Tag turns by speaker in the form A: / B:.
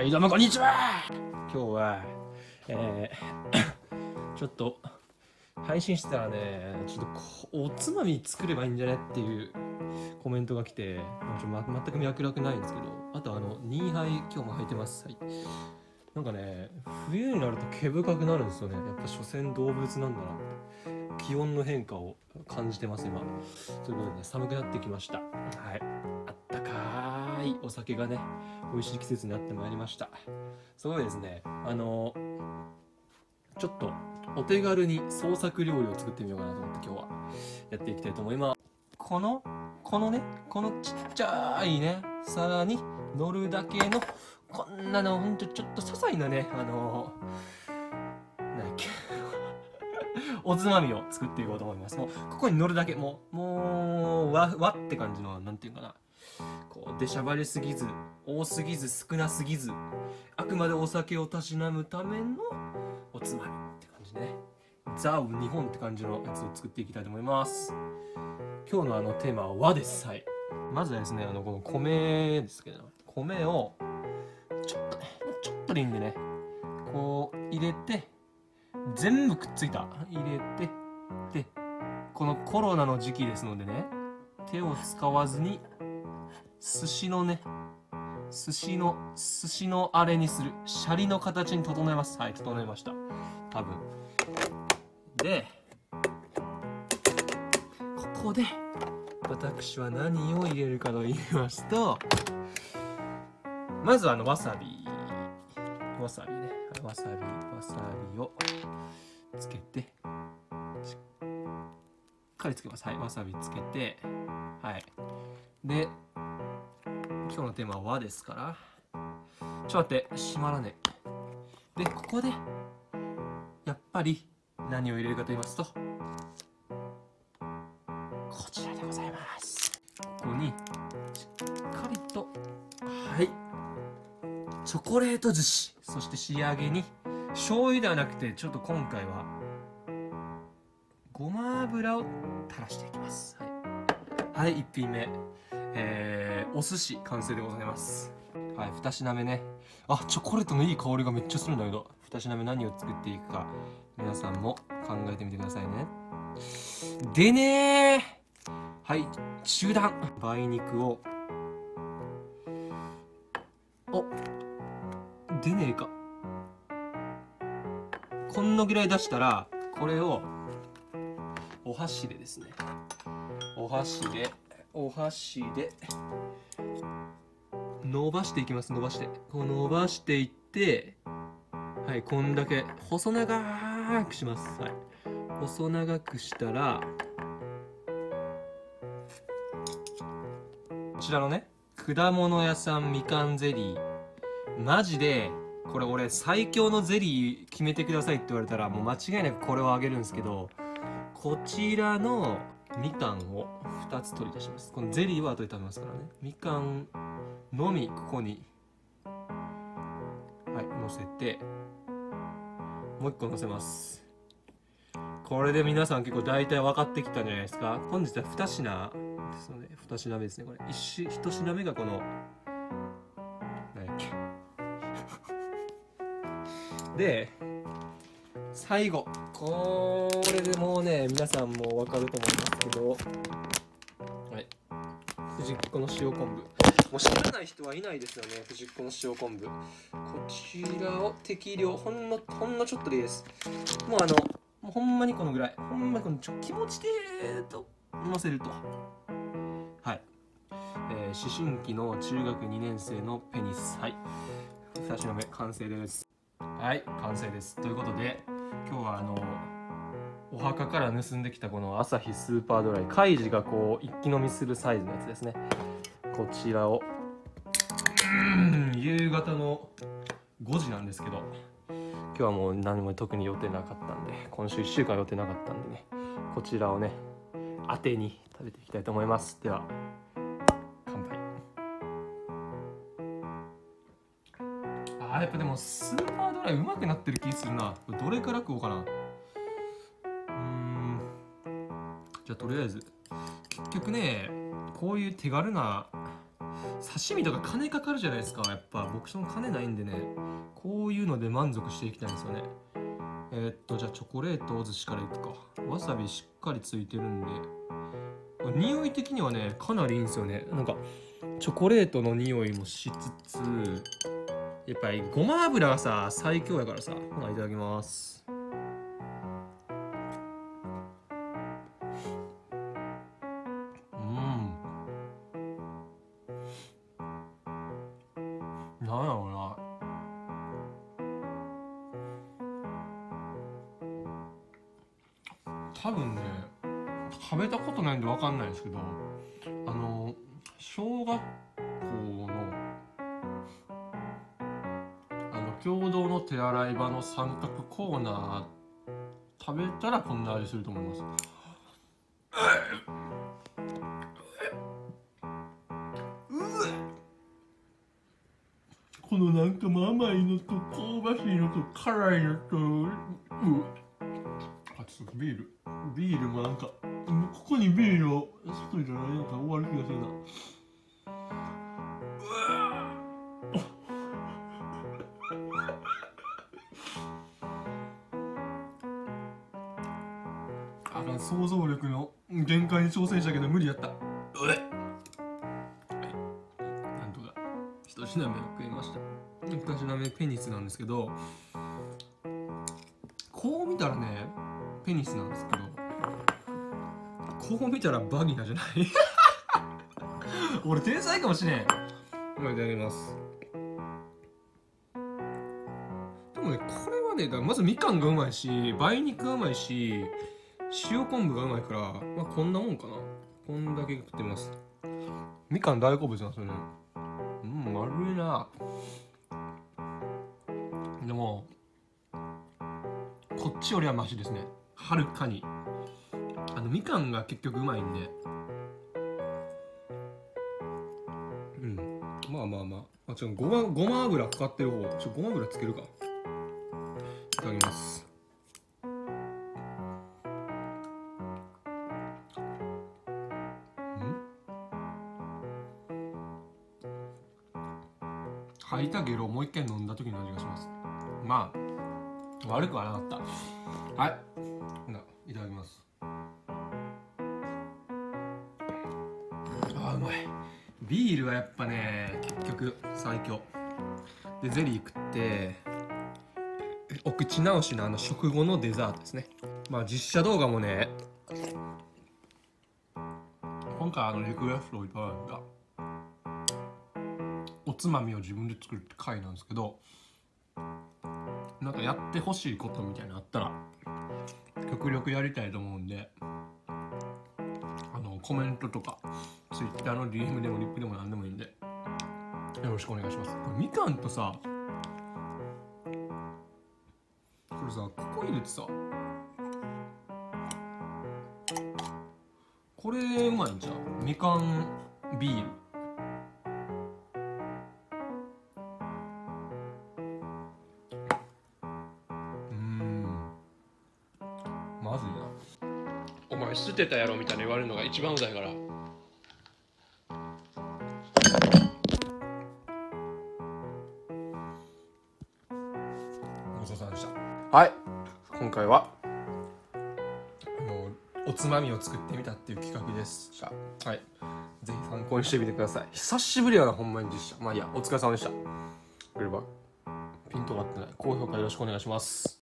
A: はいどうもこんにちは。今日はえー ちょっと配信してたらねちょっとおつまみ作ればいいんじゃねっていうコメントが来てちょま全く脈絡ないんですけどあとあのニーハイ今日も履いてます。はい。なんかね冬になると毛深くなるんですよね。やっぱ所詮動物なんだなって。気温の変化を感じてます今。ということで、ね、寒くなってきました。はい。あったかいお酒がね美味しい季節になってまいりました。すごいですね。あのちょっとお手軽に創作料理を作ってみようかなと思って今日はやっていきたいと思います。このこのねこのちっちゃいね皿に乗るだけのこんなのほんとちょっと些細なねあのなんっけ。おつまみを作っていこうと思います。もうここに乗るだけ。もうもうわわって感じのなんていうかな。こう出しゃばりすぎず多すぎず少なすぎずあくまでお酒をたしなむためのおつまみって感じでね。ザ・日本って感じのやつを作っていきたいと思います。今日のあのテーマは和です。はい。まずはですねあのこの米ですけど米をちょっとねちょっとでいいんでねこう入れて全部くっついた。入れてでこのコロナの時期ですのでね手を使わずに寿司のね寿司の寿司のあれにする。シャリの形に整えます。はい整えました。多分。でここで私は何を入れるかと言いますとまずあのわさび。わさびね。わさびわさびをつけてしっかりつけます。はいわさびつけて。はい。で今日のテーマは和ですから。ちょっと待って閉まらねえでここでやっぱり何を入れるかと言いますとこちらでございます。ここにしっかりとはい。チョコレート寿司。そして仕上げに醤油ではなくてちょっと今回はごま油を垂らしていきます。はい、はい、1品目。えー、お寿司完成でございます。はい2品目ね。あチョコレートのいい香りがめっちゃするんだけど。2品目何を作っていくか皆さんも考えてみてくださいね。でねはい中段梅肉を。お出ねえか。こんのぐらい出したらこれをお箸でですね。お箸で。お箸で。伸ばしていきます伸ばして。こう伸ばしていってはいこんだけ。細長くします。はい。細長くしたらこちらのね果物屋さんみかんゼリー。マジでこれ俺最強のゼリー決めてくださいって言われたらもう間違いなくこれをあげるんですけどこちらのみかんを2つ取り出します。このゼリーは後で食べますからね。みかんのみここにはい乗せてもう一個乗せます。これで皆さん結構大体分かってきたんじゃないですか。本日は2品ですので2品目ですねこれ。1, 1品目がこの何やっけ。で最後。これでもうね皆さんも分かると思いますけど。はい。藤子の塩昆布。もう知らない人はいないですよね藤子の塩昆布。こちらを適量ほんのほんのちょっとでいいです。もうあのもうほんまにこのぐらい。ほんまにこのちょ気持ちでとのせると。はい、えー、思春期の中学2年生のペニス。はい。2品目完成です。はい完成です。ということで今日はあのお墓から盗んできたこの朝日スーパードライカイジがこう一気飲みするサイズのやつですね。こちらを。夕方の5時なんですけど。今日はもう何も特に予定なかったんで今週1週間予定なかったんでねこちらをね当てに食べていきたいと思います。ではあやっぱでもスーパードライうまくなってる気するな。どれから食おうかな。うん。じゃあとりあえず結局ねこういう手軽な刺身とか金かかるじゃないですか。やっぱ僕その金ないんでねこういうので満足していきたいんですよね。えーっとじゃあチョコレートお寿司からいくか。わさびしっかりついてるんで。匂い的にはねかなりいいんですよね。なんかチョコレートの匂いもしつつやっぱりごま油がさ最強やからさほないただきます。うん。なんやろうな。多分ね食べたことないんで分かんないですけどあの小学校の共同の手洗い場の三角コーナー食べたらこんな味すると思います。このなんかも甘いのと香ばしいのと辛いのとうあちょっとビール。ビールもなんかここにビールを外じゃないなんか終わる気がするな。想像力の限界に挑戦したけど無理やった。うえはいなんとか一品目を食いました。一品目ペニスなんですけどこう見たらねペニスなんですけどこう見たらバギナじゃない？俺天才かもしれん。おいただきます。でもねこれはねまずみかんがうまいし梅肉がうまいし塩昆布がうまいからまあこんなもんかな。こんだけ食ってます。みかん大好物なんですよね。うん丸いな。でもこっちよりはマシですね。はるかに。あのみかんが結局うまいんで。うん。まあまあまあ。あちょっとごまごま油かかってる方。ちょごま油つけるか。いただきます吐いたゲロをもう一回飲んだ時の味がします。まあ悪くはなかった。はい。いただきます。あーうまい。ビールはやっぱね結局最強。でゼリー食ってお口直しのあの食後のデザートですね。まあ実写動画もね今回あのリクエストをいただいたおつまみを自分で作るって回なんですけどなんかやってほしいことみたいなのあったら極力やりたいと思うんであのコメントとか Twitter の DM でもリップでも何でもいいんでよろしくお願いします。これみかんとさこれさここ入れてさこれうまいんじゃんみかんビール。お前捨てたやろみたいな言われるのが一番うざいから。ごちそうさまでした。はい。今回は。あのおつまみを作ってみたっていう企画です。じゃあ。はい。ぜひ参考にしてみてください。久しぶりやなほんまに実写。まあいいやお疲れ様でした。これはピントが合ってない。高評価よろしくお願いします